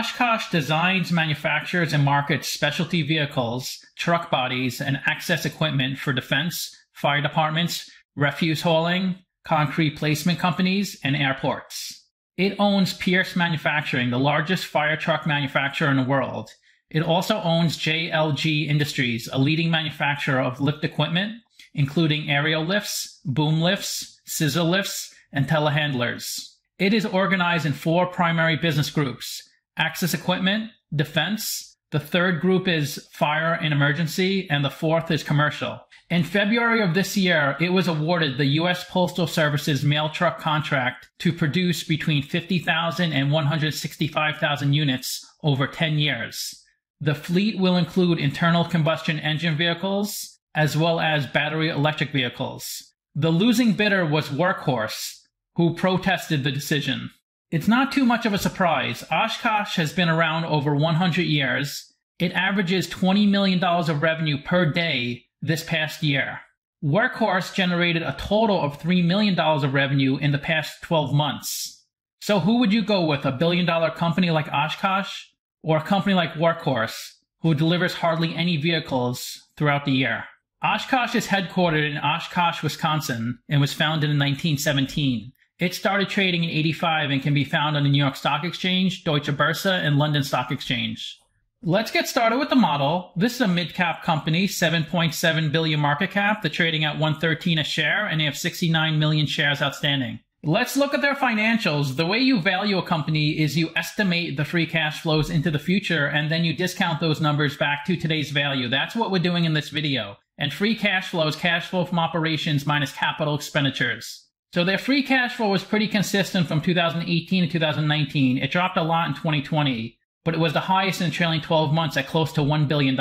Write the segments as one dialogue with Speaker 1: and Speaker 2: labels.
Speaker 1: Oshkosh designs, manufactures, and markets specialty vehicles, truck bodies, and access equipment for defense, fire departments, refuse hauling, concrete placement companies, and airports. It owns Pierce Manufacturing, the largest fire truck manufacturer in the world. It also owns JLG Industries, a leading manufacturer of lift equipment, including aerial lifts, boom lifts, scissor lifts, and telehandlers. It is organized in four primary business groups access equipment, defense. The third group is fire and emergency, and the fourth is commercial. In February of this year, it was awarded the U.S. Postal Service's mail truck contract to produce between 50,000 and 165,000 units over 10 years. The fleet will include internal combustion engine vehicles as well as battery electric vehicles. The losing bidder was Workhorse, who protested the decision. It's not too much of a surprise. Oshkosh has been around over 100 years. It averages $20 million of revenue per day this past year. Workhorse generated a total of $3 million of revenue in the past 12 months. So who would you go with? A billion dollar company like Oshkosh or a company like Workhorse who delivers hardly any vehicles throughout the year? Oshkosh is headquartered in Oshkosh, Wisconsin and was founded in 1917. It started trading in 85 and can be found on the New York Stock Exchange, Deutsche Börse, and London Stock Exchange. Let's get started with the model. This is a mid-cap company, 7.7 billion market cap. They're trading at 113 a share and they have 69 million shares outstanding. Let's look at their financials. The way you value a company is you estimate the free cash flows into the future and then you discount those numbers back to today's value. That's what we're doing in this video. And free cash flow is cash flow from operations minus capital expenditures. So their free cash flow was pretty consistent from 2018 to 2019. It dropped a lot in 2020, but it was the highest in the trailing 12 months at close to $1 billion.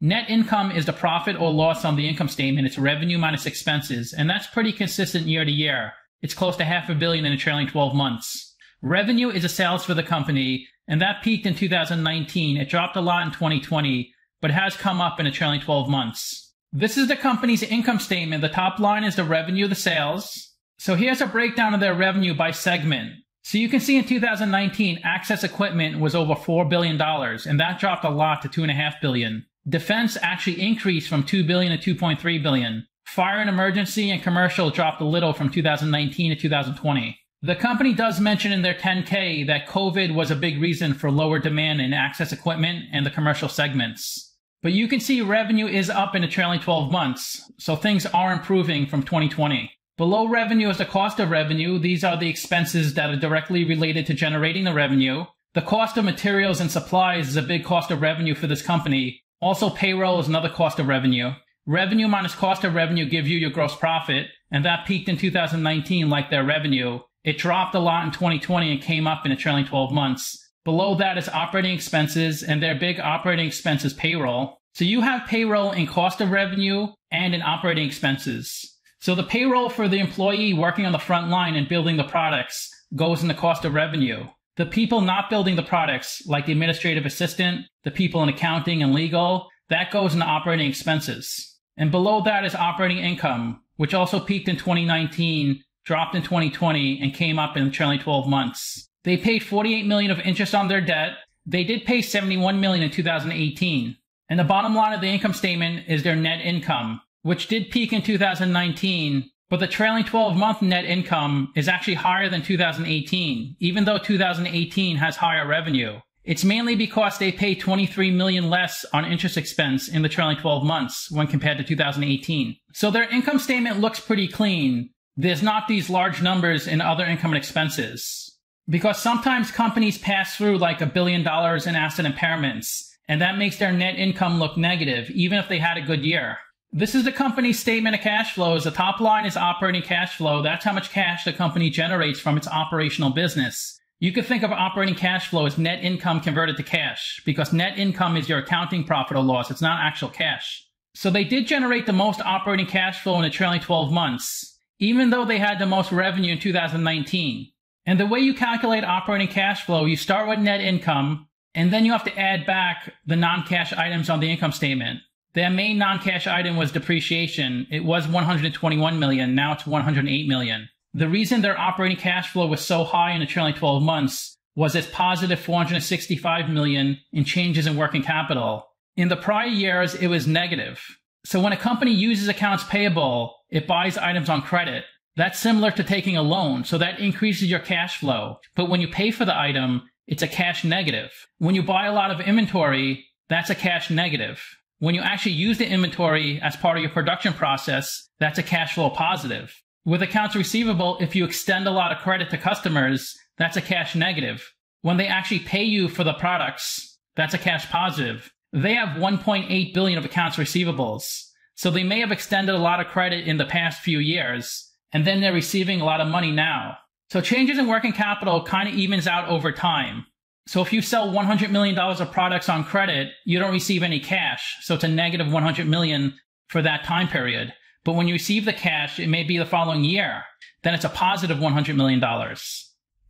Speaker 1: Net income is the profit or loss on the income statement. It's revenue minus expenses, and that's pretty consistent year to year. It's close to half a billion in the trailing 12 months. Revenue is a sales for the company, and that peaked in 2019. It dropped a lot in 2020, but has come up in the trailing 12 months. This is the company's income statement. The top line is the revenue, the sales. So here's a breakdown of their revenue by segment. So you can see in 2019, access equipment was over $4 billion, and that dropped a lot to 2.5 billion. Defense actually increased from 2 billion to 2.3 billion. Fire and emergency and commercial dropped a little from 2019 to 2020. The company does mention in their 10K that COVID was a big reason for lower demand in access equipment and the commercial segments. But you can see revenue is up in the trailing 12 months, so things are improving from 2020. Below revenue is the cost of revenue. These are the expenses that are directly related to generating the revenue. The cost of materials and supplies is a big cost of revenue for this company. Also, payroll is another cost of revenue. Revenue minus cost of revenue gives you your gross profit, and that peaked in 2019 like their revenue. It dropped a lot in 2020 and came up in the trailing 12 months. Below that is operating expenses, and their big operating expense is payroll. So you have payroll in cost of revenue and in operating expenses. So the payroll for the employee working on the front line and building the products goes in the cost of revenue. The people not building the products, like the administrative assistant, the people in accounting and legal, that goes into operating expenses. And below that is operating income, which also peaked in 2019, dropped in 2020, and came up in the trailing 12 months. They paid 48 million of interest on their debt. They did pay 71 million in 2018. And the bottom line of the income statement is their net income, which did peak in 2019, but the trailing 12 month net income is actually higher than 2018, even though 2018 has higher revenue. It's mainly because they pay 23 million less on interest expense in the trailing 12 months when compared to 2018. So their income statement looks pretty clean. There's not these large numbers in other income and expenses. Because sometimes companies pass through like a billion dollars in asset impairments, and that makes their net income look negative, even if they had a good year. This is the company's statement of cash flows. The top line is operating cash flow. That's how much cash the company generates from its operational business. You could think of operating cash flow as net income converted to cash because net income is your accounting profit or loss. It's not actual cash. So they did generate the most operating cash flow in the trailing 12 months, even though they had the most revenue in 2019. And the way you calculate operating cash flow, you start with net income, and then you have to add back the non-cash items on the income statement. Their main non-cash item was depreciation. It was 121 million. Now it's 108 million. The reason their operating cash flow was so high in the trailing 12 months was its positive 465 million in changes in working capital. In the prior years, it was negative. So when a company uses accounts payable, it buys items on credit. That's similar to taking a loan, so that increases your cash flow. But when you pay for the item, it's a cash negative. When you buy a lot of inventory, that's a cash negative. When you actually use the inventory as part of your production process, that's a cash flow positive. With accounts receivable, if you extend a lot of credit to customers, that's a cash negative. When they actually pay you for the products, that's a cash positive. They have 1.8 billion of accounts receivables. So they may have extended a lot of credit in the past few years, and then they're receiving a lot of money now. So changes in working capital kind of evens out over time. So if you sell $100 million of products on credit, you don't receive any cash. So it's a negative $100 million for that time period. But when you receive the cash, it may be the following year. Then it's a positive $100 million.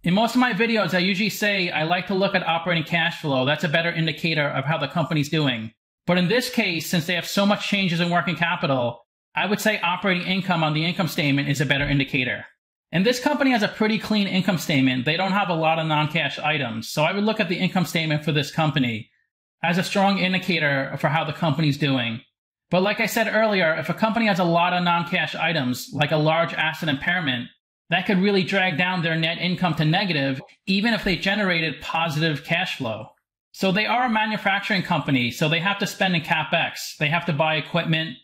Speaker 1: In most of my videos, I usually say I like to look at operating cash flow. That's a better indicator of how the company's doing. But in this case, since they have so much changes in working capital, I would say operating income on the income statement is a better indicator. And this company has a pretty clean income statement. They don't have a lot of non-cash items. So I would look at the income statement for this company as a strong indicator for how the company's doing. But like I said earlier, if a company has a lot of non-cash items, like a large asset impairment, that could really drag down their net income to negative, even if they generated positive cash flow. So they are a manufacturing company, so they have to spend in capex. They have to buy equipment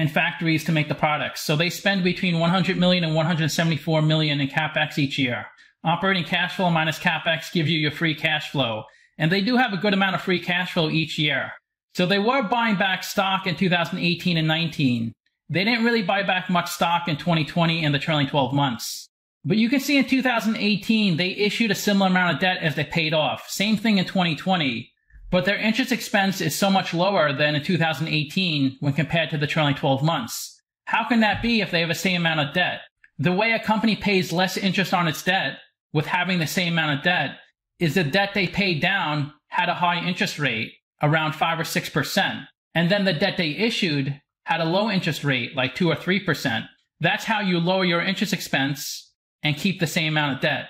Speaker 1: and factories to make the products. So they spend between 100 million and 174 million in capex each year. Operating cash flow minus capex gives you your free cash flow. And they do have a good amount of free cash flow each year. So they were buying back stock in 2018 and 19. They didn't really buy back much stock in 2020 and the trailing 12 months. But you can see in 2018, they issued a similar amount of debt as they paid off. Same thing in 2020. But their interest expense is so much lower than in 2018 when compared to the trailing 12 months. How can that be if they have the same amount of debt? The way a company pays less interest on its debt with having the same amount of debt is the debt they paid down had a high interest rate, around 5 or 6%. And then the debt they issued had a low interest rate, like 2 or 3%. That's how you lower your interest expense and keep the same amount of debt.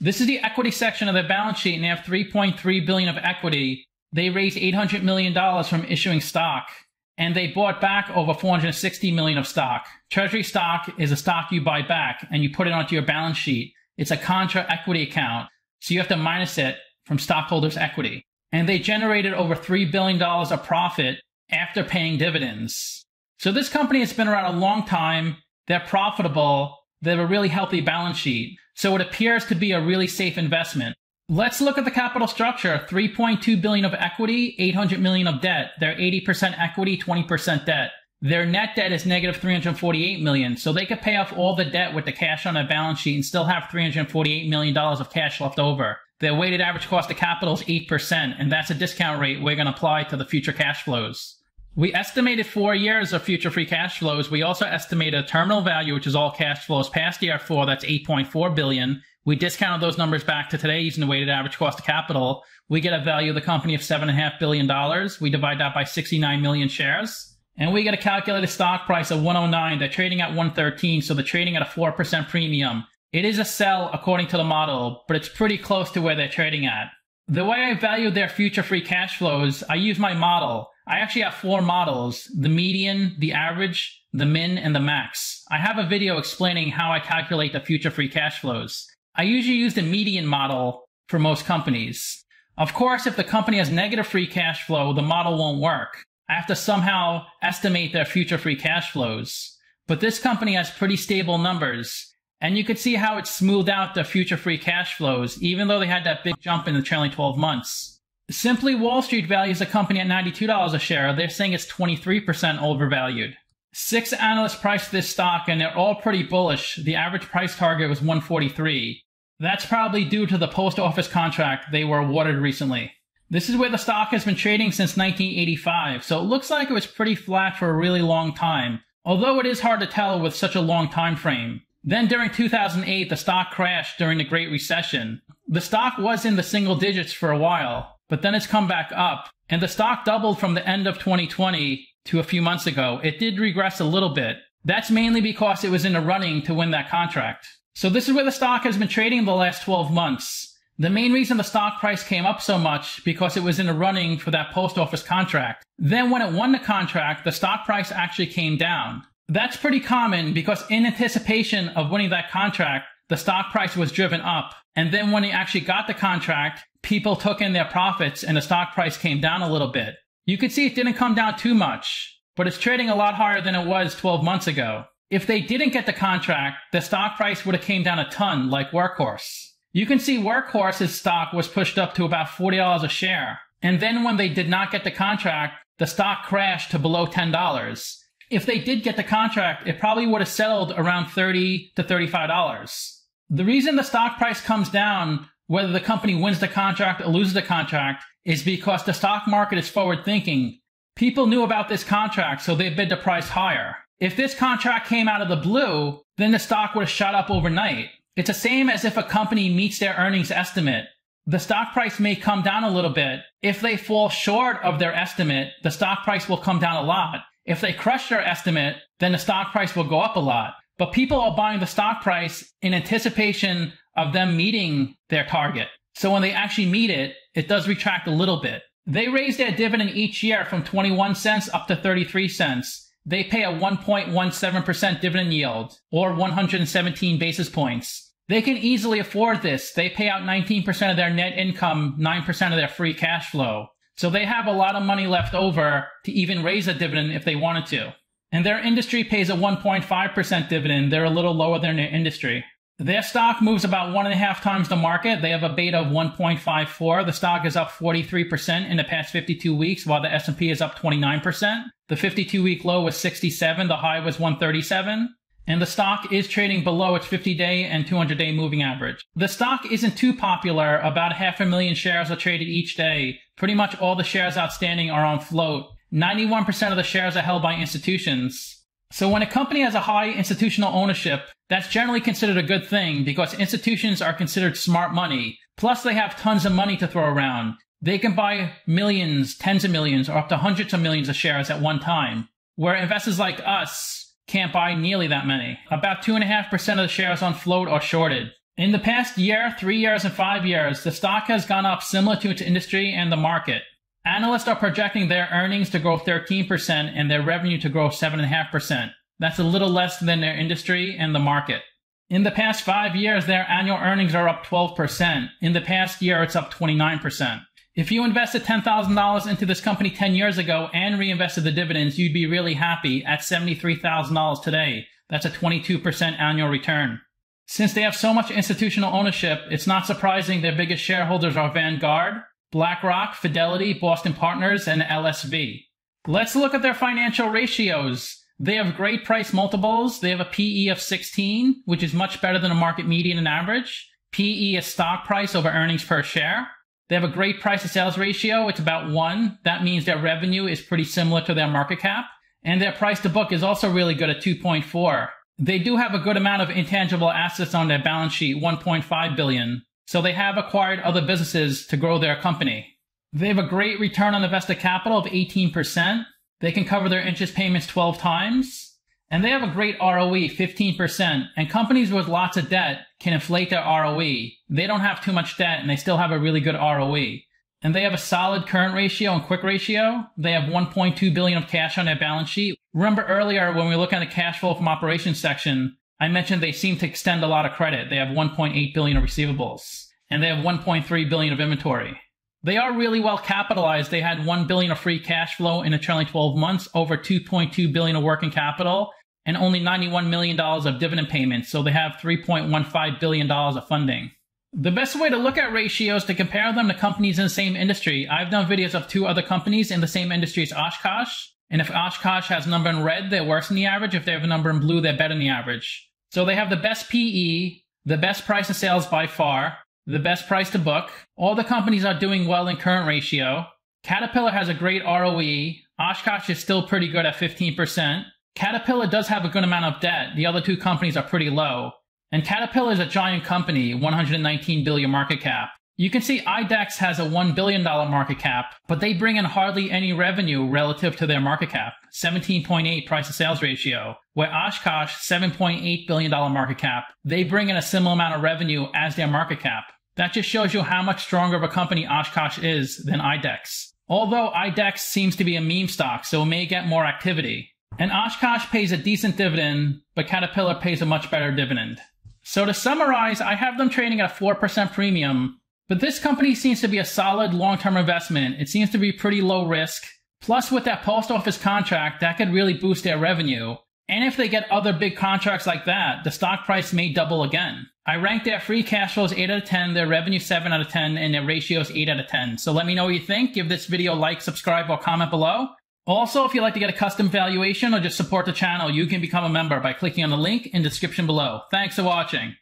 Speaker 1: This is the equity section of the balance sheet and they have 3.3 billion of equity. They raised 800 million dollars from issuing stock and they bought back over 460 million of stock. Treasury stock is a stock you buy back and you put it onto your balance sheet. It's a contra equity account. So you have to minus it from stockholders' equity. And they generated over $3 billion of profit after paying dividends. So this company has been around a long time. They're profitable they have a really healthy balance sheet, so it appears to be a really safe investment. Let's look at the capital structure. 3.2 billion of equity, 800 million of debt. They're 80% equity, 20% debt. Their net debt is negative 348 million, so they could pay off all the debt with the cash on their balance sheet and still have 348 million dollars of cash left over. Their weighted average cost of capital is 8%, and that's a discount rate we're going to apply to the future cash flows. We estimated four years of future free cash flows. We also estimated a terminal value, which is all cash flows past year four. That's 8.4 billion. We discounted those numbers back to today using the weighted average cost of capital. We get a value of the company of seven and a half billion dollars. We divide that by 69 million shares. And we get a calculated stock price of 109. They're trading at 113, so they're trading at a 4% premium. It is a sell according to the model, but it's pretty close to where they're trading at. The way I value their future free cash flows, I use my model. I actually have four models, the median, the average, the min, and the max. I have a video explaining how I calculate the future free cash flows. I usually use the median model for most companies. Of course, if the company has negative free cash flow, the model won't work. I have to somehow estimate their future free cash flows. But this company has pretty stable numbers. And you could see how it smoothed out the future free cash flows, even though they had that big jump in the trailing 12 months. Simply Wall Street values the company at $92 a share. They're saying it's 23% overvalued. Six analysts priced this stock and they're all pretty bullish. The average price target was 143. That's probably due to the post office contract they were awarded recently. This is where the stock has been trading since 1985, so it looks like it was pretty flat for a really long time, although it is hard to tell with such a long time frame. Then during 2008, the stock crashed during the Great Recession. The stock was in the single digits for a while, but then it's come back up. And the stock doubled from the end of 2020 to a few months ago. It did regress a little bit. That's mainly because it was in the running to win that contract. So this is where the stock has been trading the last 12 months. The main reason the stock price came up so much because it was in the running for that post office contract. Then when it won the contract, the stock price actually came down. That's pretty common because in anticipation of winning that contract, the stock price was driven up. And then when he actually got the contract, people took in their profits and the stock price came down a little bit. You could see it didn't come down too much, but it's trading a lot higher than it was 12 months ago. If they didn't get the contract, the stock price would have came down a ton like Workhorse. You can see Workhorse's stock was pushed up to about $40 a share. And then when they did not get the contract, the stock crashed to below $10. If they did get the contract, it probably would have settled around 30 to $35. The reason the stock price comes down, whether the company wins the contract or loses the contract, is because the stock market is forward thinking. People knew about this contract, so they bid the price higher. If this contract came out of the blue, then the stock would have shot up overnight. It's the same as if a company meets their earnings estimate. The stock price may come down a little bit. If they fall short of their estimate, the stock price will come down a lot. If they crush their estimate, then the stock price will go up a lot. But people are buying the stock price in anticipation of them meeting their target. So when they actually meet it, it does retract a little bit. They raise their dividend each year from 21 cents up to 33 cents. They pay a 1.17% dividend yield or 117 basis points. They can easily afford this. They pay out 19% of their net income, 9% of their free cash flow. So they have a lot of money left over to even raise a dividend if they wanted to. And their industry pays a 1.5% dividend. They're a little lower than their industry. Their stock moves about one and a half times the market. They have a beta of 1.54. The stock is up 43% in the past 52 weeks, while the S&P is up 29%. The 52 week low was 67. The high was 137. And the stock is trading below its 50 day and 200 day moving average. The stock isn't too popular. About half a million shares are traded each day. Pretty much all the shares outstanding are on float. 91% of the shares are held by institutions. So when a company has a high institutional ownership, that's generally considered a good thing because institutions are considered smart money. Plus they have tons of money to throw around. They can buy millions, tens of millions, or up to hundreds of millions of shares at one time. Where investors like us can't buy nearly that many. About 2.5% of the shares on float are shorted. In the past year, three years, and five years, the stock has gone up similar to its industry and the market. Analysts are projecting their earnings to grow 13% and their revenue to grow 7.5%. That's a little less than their industry and the market. In the past five years, their annual earnings are up 12%. In the past year, it's up 29%. If you invested $10,000 into this company 10 years ago and reinvested the dividends, you'd be really happy at $73,000 today. That's a 22% annual return. Since they have so much institutional ownership, it's not surprising their biggest shareholders are Vanguard, BlackRock, Fidelity, Boston Partners, and LSV. Let's look at their financial ratios. They have great price multiples. They have a PE of 16, which is much better than a market median and average. PE is stock price over earnings per share. They have a great price to sales ratio. It's about one. That means their revenue is pretty similar to their market cap. And their price to book is also really good at 2.4. They do have a good amount of intangible assets on their balance sheet, 1.5 billion. So they have acquired other businesses to grow their company. They have a great return on invested capital of 18%. They can cover their interest payments 12 times. And they have a great ROE, 15%. And companies with lots of debt can inflate their ROE. They don't have too much debt and they still have a really good ROE. And they have a solid current ratio and quick ratio. They have 1.2 billion of cash on their balance sheet. Remember earlier when we look at the cash flow from operations section, I mentioned they seem to extend a lot of credit. They have 1.8 billion of receivables and they have 1.3 billion of inventory. They are really well capitalized. They had 1 billion of free cash flow in the trailing 12 months, over 2.2 billion of working capital, and only 91 million dollars of dividend payments. So they have 3.15 billion dollars of funding. The best way to look at ratios to compare them to companies in the same industry. I've done videos of two other companies in the same industry as Oshkosh. And if Oshkosh has a number in red, they're worse than the average. If they have a number in blue, they're better than the average. So they have the best PE, the best price of sales by far, the best price to book. All the companies are doing well in current ratio. Caterpillar has a great ROE. Oshkosh is still pretty good at 15%. Caterpillar does have a good amount of debt. The other two companies are pretty low. And Caterpillar is a giant company, 119 billion market cap. You can see IDEX has a $1 billion market cap, but they bring in hardly any revenue relative to their market cap, 17.8 price to sales ratio. Where Oshkosh, $7.8 billion market cap, they bring in a similar amount of revenue as their market cap. That just shows you how much stronger of a company Oshkosh is than IDEX. Although IDEX seems to be a meme stock, so it may get more activity. And Oshkosh pays a decent dividend, but Caterpillar pays a much better dividend. So to summarize, I have them trading at a 4% premium, but this company seems to be a solid long-term investment. It seems to be pretty low risk. Plus with that post office contract, that could really boost their revenue. And if they get other big contracts like that, the stock price may double again. I rank their free cash flows 8 out of 10, their revenue 7 out of 10, and their ratios 8 out of 10. So let me know what you think. Give this video a like, subscribe, or comment below. Also, if you'd like to get a custom valuation or just support the channel, you can become a member by clicking on the link in the description below. Thanks for watching.